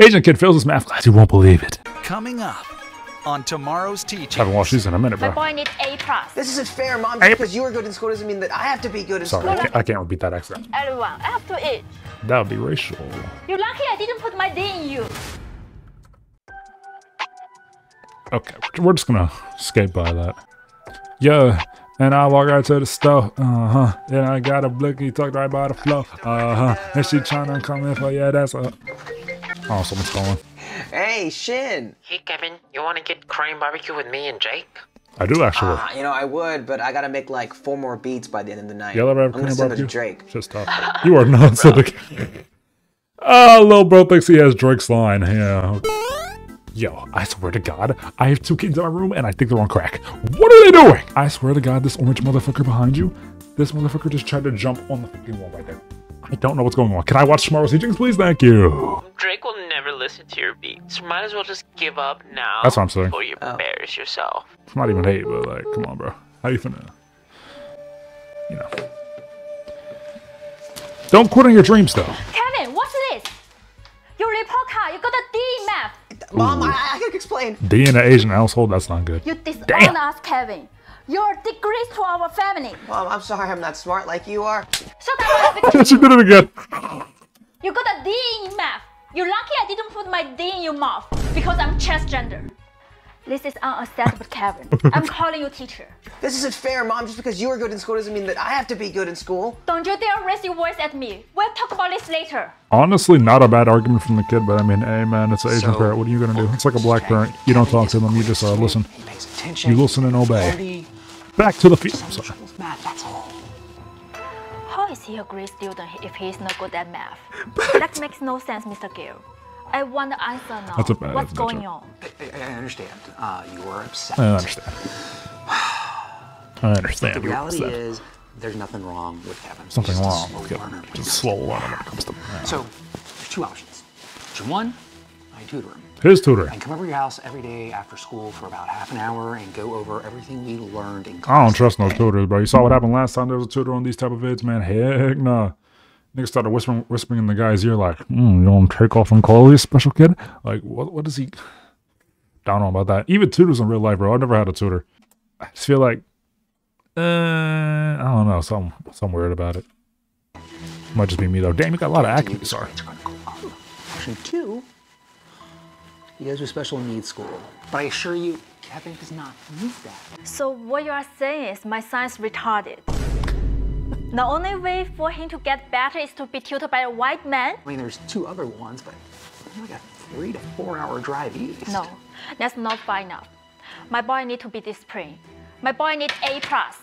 Asian kid fails his math class. You won't believe it. Coming up on tomorrow's teaching. Haven't watched these in a minute, bro. My boy needs A plus. This isn't fair, Mom. Hey. Just because you were good in school doesn't mean that I have to be good in Sorry, I school. can't, I can't repeat that accent. Everyone, I have to eat. That would be racial. You're lucky I didn't put my D in you. Okay, we're just gonna skate by that. Yeah, and I walk right to the store. Uh huh. And I got a blicky tucked right by the floor. Uh huh. And she tryna come in for yeah, that's a. Oh, someone's calling. Hey, Shin. Hey Kevin, you want to get Korean barbecue with me and Jake? I do actually. Uh, you know, I would, but I gotta make like four more beats by the end of the night. Y'all ever have I'm gonna Korean send it to barbecue? Drake. Just stop. You are not Civic. oh, little bro thinks he has Drake's line. Yeah. Yo, I swear to God, I have two kids in my room and I think they're on crack. What are they doing? I swear to God, this orange motherfucker behind you, this motherfucker just tried to jump on the fucking wall right there. I don't know what's going on. Can I watch tomorrow's teachings, please? Thank you. Drake will never listen to your beats. Might as well just give up now. That's what I'm saying. Before you oh. embarrass yourself. It's not even hate, but like, come on, bro. How you finna? You know. Don't quit on your dreams, though. Kevin, what's this? Your report card, you got a D in math. Mom, I, I gotta explain. D in an Asian household, that's not good. You disown Damn. us, Kevin. You're a disgrace to our family. Mom, I'm sorry I'm not smart like you are. Shut up, because she did it again. you got a D in math. You're lucky I didn't put my D in your mouth because I'm transgender. This is unacceptable, Kevin. I'm calling you teacher. This isn't fair, Mom. Just because you are good in school doesn't mean that I have to be good in school. Don't you dare raise your voice at me. We'll talk about this later. Honestly, not a bad argument from the kid, but I mean, hey man, it's an Asian So- parent. What are you gonna do? It's like a black parent. You don't talk to them. You just uh, listen. He pays attention. You listen and obey. Study, Back to the field. I'm sorry. math, that's all. How is he a great student if he's not good at math? that makes no sense, Mr. Gill. I want the answer now. That's a bad- What's that's a- going on? I, I understand. Uh, you were upset. I understand. I understand. The reality said. is, there's nothing wrong with Kevin. Something just a wrong slow learner. Just slow learner when it comes to math. So, there's two options. Option one, I tutor. His tutor. And come over to your house every day after school for about half an hour and go over everything we learned in class. I don't trust no tutors, bro. You saw what happened last time there was a tutor on these type of vids, man. Heck nah. Niggas started whispering, whispering in the guy's ear, like, mm, "You want to take off and call this special kid?" Like, what? What is he? Don't know about that. Even tutors in real life, bro. I never had a tutor. I just feel like, uh, I don't know, some some weird about it. Might just be me though. Damn, you got a lot of acne. Sorry. Option two, he goes to a special needs school. But I assure you, Kevin does not need that. So what you are saying is my son is retarded. The only way for him to get better is to be tutored by a white man? I mean, there's two other ones, but like a three to four hour drive east. No, that's not far enough. My boy need to be disciplined. My boy need A plus.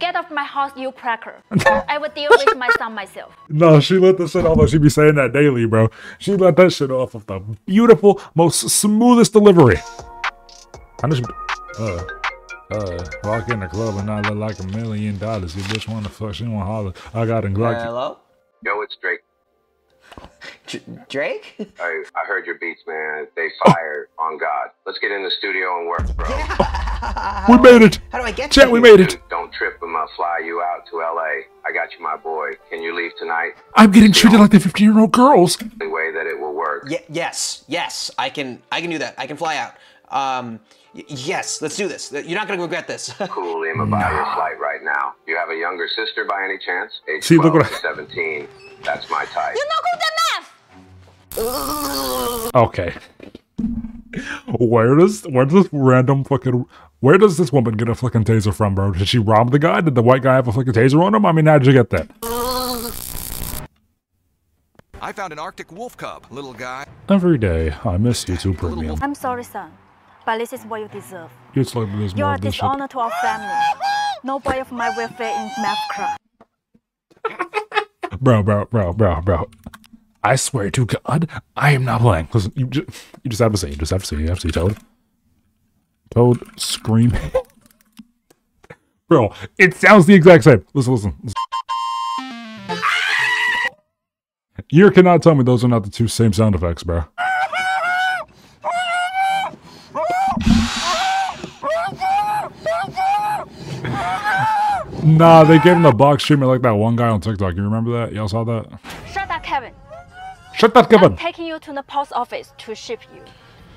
Get off my house, you cracker. I will deal with my son myself. No, she let the shit off. She be saying that daily, bro. She let that shit off of the beautiful, most smoothest delivery. I just, uh, uh, walk in the club and I look like a million dollars. You bitch wanna fuck, she wanna holler. I got in Glock. Hello? Yo, it's Drake. Dr- Drake? I, I heard your beats, man. They fire on God. Let's get in the studio and work, bro. we made it. How do I get Chat, to we made it. Don't trip, I'ma fly you out to LA. I got you, my boy. Can you leave tonight? I'm getting treated like the 15 year old girls. The way that it will work. Ye- yes, yes, I can. I can do that. I can fly out. Um, y- yes, let's do this. You're not gonna regret this. Cool, I'ma buy your flight right now. You have a younger sister by any chance? Age See, look what to 17. That's my type. You're not good at math! Okay. Where does where does this random fucking where does this woman get a fucking taser from, bro? Did she rob the guy? Did the white guy have a fucking taser on him? I mean, how'd you get that? I found an Arctic wolf cub, little guy. Every day, I miss you too premium. I'm sorry, son, but this is what you deserve. It's like this You more are of this shit. dishonor to our family. No boy of my welfare in math class. Bro, bro, bro, bro, bro. I swear to God, I am not playing. Listen, you just, you just have to say, you just have to say, you have to say, Toad. Toad, scream. bro, it sounds the exact same. Listen, listen. listen. You cannot tell me those are not the two same sound effects, bro. Nah, they gave him the box treatment like that one guy on TikTok. You remember that? Y'all saw that? Shut up, Kevin. Shut that, I'm taking you to the post office to ship you.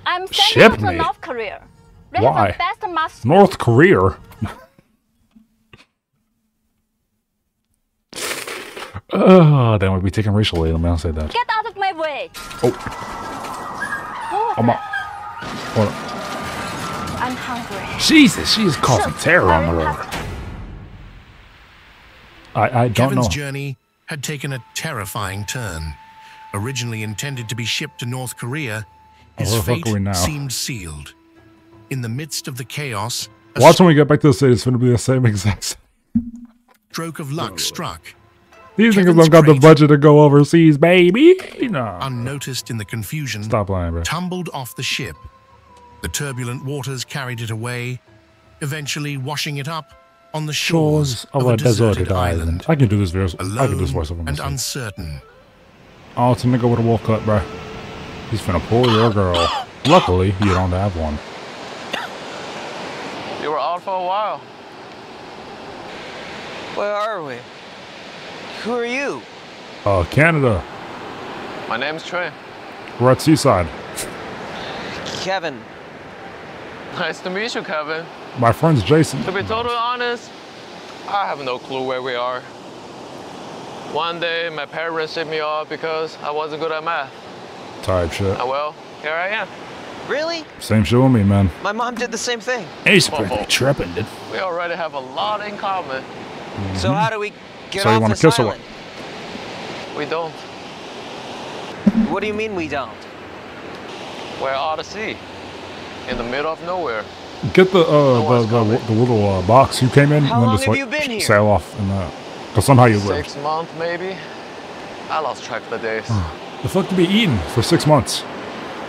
I'm sending Ship you to me? North Korea. They Why? have the best mask. North Korea. Oh, damn, we'd be taking racial label. Man, I'll say that. Get out of my way. Oh, Oh, I'm up. Hold on. I'm hungry. Jesus, she is causing Shoot, terror on the road. I, I don't Kevin's know. journey had taken a terrifying turn. Originally intended to be shipped to North Korea, his where the fuck fate we now? seemed sealed. In the midst of the chaos, Watch when we get back to the city. It's going to be the same exact. stroke of luck struck. These niggas don't got the budget to go overseas, baby. No. Unnoticed in the confusion, Stop lying, bro. tumbled off the ship. The turbulent waters carried it away, eventually washing it up on the shores, Shores of a deserted island. I can do this voice. I can do this voice alone over and myself. uncertain. Oh, it's a nigga with a wolf cut, bro. He's finna pull your girl. Luckily, you don't have one. You were out for a while. Where are we? Who are you? Uh, Canada. My name's Trey. We're at Seaside. Kevin. Nice to meet you, Kevin. My friend's Jason. To be totally honest, I have no clue where we are. One day, my parents shipped me off because I wasn't good at math. Type shit. And well, here I am. Really? Same shit with me, man. My mom did the same thing. He's pretty tripping, dude. We already have a lot in common. So how do we get So you wanna this kiss her? island? We don't. What do you mean we don't? We're out of sea. In the middle of nowhere. Get the uh one's the, the, the little uh, box you came in How and then long just have like you been here? sail off and uh, cause somehow you lived. Six months, maybe? I lost track of the days. Ah, the fuck to be eaten for six months?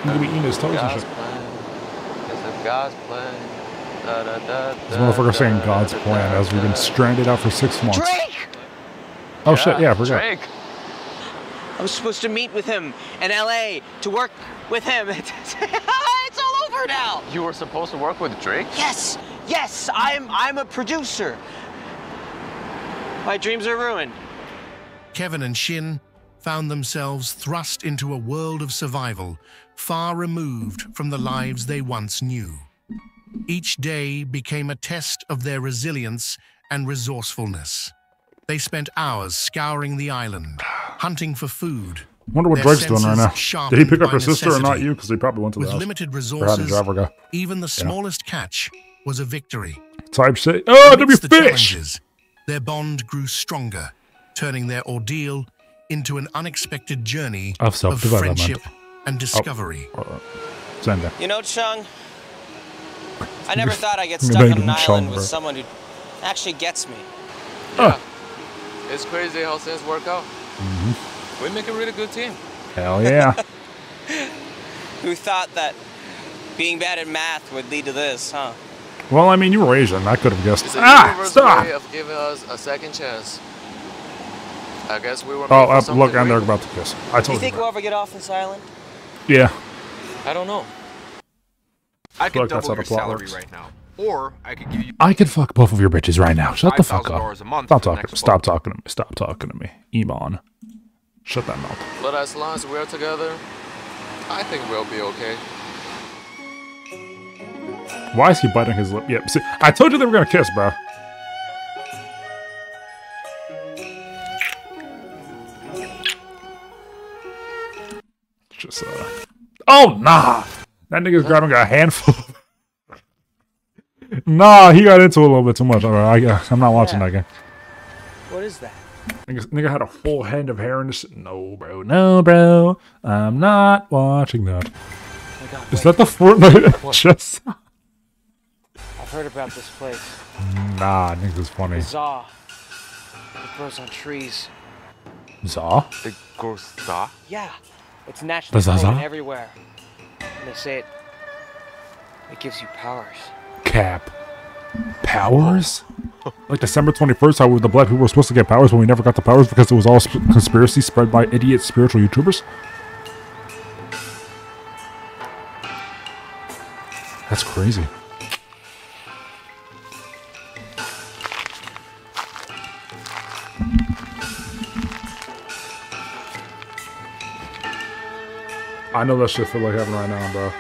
You to be eating his toes and shit. plan. It's a God's plan. Da, da, da, This da, motherfucker saying God's da, plan da, as we've been stranded out for six months. Drake! Oh shit, yeah, I forgot. Drake. I was supposed to meet with him in LA to work with him. it's all over now. You were supposed to work with Drake? Yes, yes, I'm I'm a producer. My dreams are ruined. Kevin and Shin found themselves thrust into a world of survival, far removed from the lives they once knew. Each day became a test of their resilience and resourcefulness. They spent hours scouring the island, hunting for food. I Wonder what Their Drake's doing right now. Did he pick up by her sister or not you? Because he probably went to the With house. limited Or had the resources, even the smallest catch was a victory. Type shit. Oh, there be Amidst the fish. challenges, their bond grew stronger, turning their ordeal into an unexpected journey Of self-development. friendship and discovery. Send that. You know, Chung, I never thought I'd get stuck on an island Chung, with someone who actually gets me. Yeah. It's crazy how things work out. Mm-hmm. We make a really good team. Hell yeah. Who thought that being bad at math would lead to this, huh? Well, I mean, you were Asian. I could have guessed. It's a Ah, universal stop. way of giving us a second chance. I guess we were. Oh, made for uh, look, and they're about to kiss. I Do you told you. think we'll ever get off this island? Yeah. I don't know. I feel could like that's double your the plot salary works. right now, or I could give you. I could fuck both of your bitches right now. Shut the fuck up. a month Stop talking. next Stop book. talking to me. Stop talking to me. Iman. Shut that mouth. But as long as we're together, I think we'll be okay. Why is he biting his lip? Yeah, see, I told you they were gonna kiss, bro. Just uh. Oh nah, that nigga's grabbing a handful. nah, he got into a little bit too much. All right, I, I'm not watching that game. What is that? Nigga, nigga had a full head of hair in this. No, bro. No, bro. I'm not watching that. Oh God, Is wait. that the Fortnite chest? I've heard about this place. Nah, nigga's funny. Zaw. It grows on trees. Zaw? It grows da. Yeah, it's naturally The Zaza? growing everywhere. And they say it. It gives you powers. Cap. Powers? like December 21st, how the black people were supposed to get powers, but we never got the powers because it was all sp- conspiracy spread by idiot spiritual YouTubers? That's crazy. I know that shit feel like heaven right now, bro.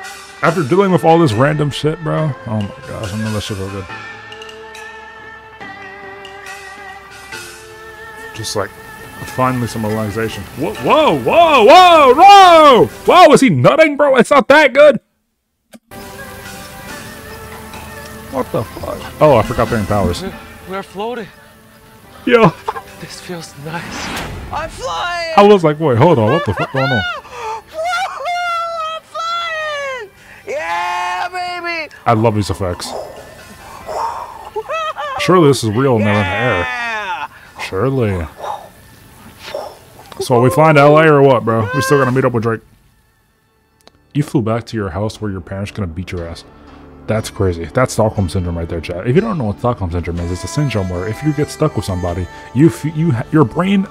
After dealing with all this random shit, bro. Oh my gosh, I know that shit feel good. Just like finally some relaxation. Whoa, whoa, whoa, whoa, whoa! Whoa, is he nutting, bro? It's not that good. What the fuck? Oh, I forgot they're in powers. We're floating. Yo, This feels nice. I'm flying! I was like, wait, hold on, what the fuck going on? I'm flying! Yeah, baby! I love these effects. Surely this is real and they're in the air. Surely. So we find LA or what, bro? We still gotta meet up with Drake. You flew back to your house where your parents gonna beat your ass. That's crazy. That's Stockholm syndrome right there, chat. If you don't know what Stockholm syndrome is, it's a syndrome where if you get stuck with somebody, you you your brain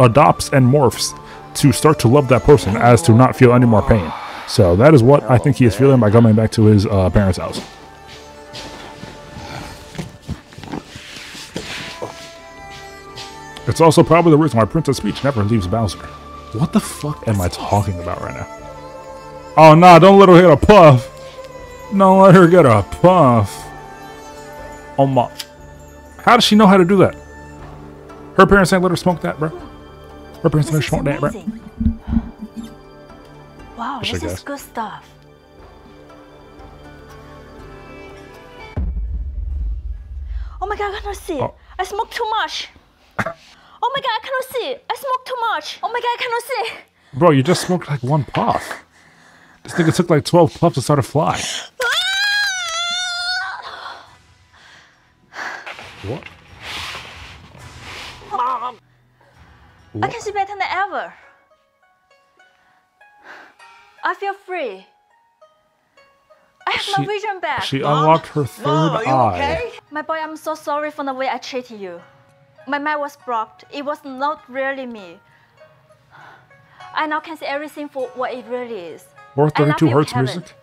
adopts and morphs to start to love that person as to not feel any more pain. So that is what I think he is feeling by coming back to his uh, parents' house. It's also probably the reason why Princess Peach never leaves Bowser. What the fuck am I talking about right now? Oh nah, don't let her get a puff. Don't let her get a puff. Oh my. How does she know how to do that? Her parents ain't let her smoke that, bro. Her parents ain't let her smoke that, bro. Wow, this is good stuff. Oh my god, I cannot see. Oh. I smoke too much. oh my god, I cannot see. I smoke too much. Oh my god, I cannot see. Bro, you just smoked like one puff. This nigga took like 12 puffs to start a fly. What? I can see better than ever. I feel free. I have my vision back. She unlocked her third Mom, are you eye. okay? My boy, I'm so sorry for the way I treated you. My mind was blocked. It was not really me. I now can see everything for what it really is. Or I love 32 you, Hertz Kevin. music?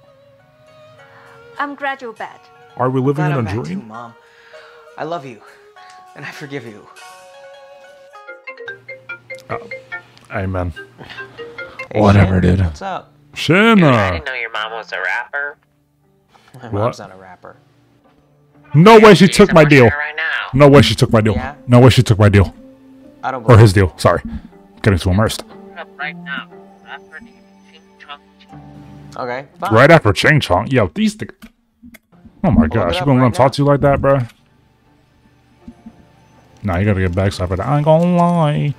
I'm glad you're back. Are we living in I'm a back too, dream? Mom. I love you. And I forgive you. Oh, amen. Hey, Whatever, Shin, dude. What's up? I didn't know your mom was a rapper. My What? mom's not a rapper. No way she She's took my deal. Right now. No way she took my deal. Yeah? No way she took my deal. I don't Or his deal. Sorry. Getting too immersed. Right now. Rapper Ching Chong Okay, fine. Right after Chang Chong. Yo, these. Th- oh my it gosh. You up gonna let right him talk to you like that, bro? Nah, you gotta get back for that. I ain't gonna lie.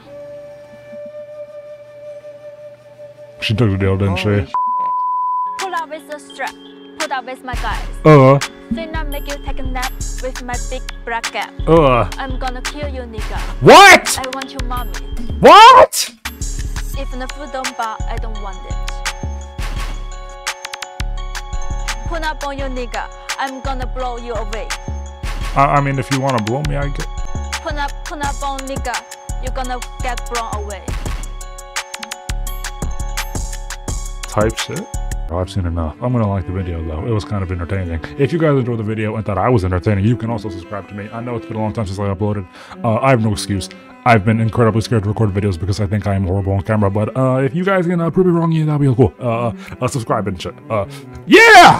She took the deal, didn't Holy she? Pull out with the strap. Pull out with my guys. Uh, Then I make you take a nap with my big black cap. uh. I'm gonna kill you, nigga. What? I want your mommy. What? If the food don't buy, I don't want it. Pull up on your nigga. I'm gonna blow you away. I, I mean, if you wanna blow me, I get. Pull up, pull up on nigga. You're gonna get blown away. Type shit. Oh, I've seen enough. I'm gonna like the video though. It was kind of entertaining. If you guys enjoyed the video and thought I was entertaining, you can also subscribe to me. I know it's been a long time since I uploaded. Uh, I have no excuse. I've been incredibly scared to record videos because I think I am horrible on camera. But uh, if you guys can uh, prove me wrong, yeah, that'll be cool. Uh, uh, subscribe and shit. Uh, yeah.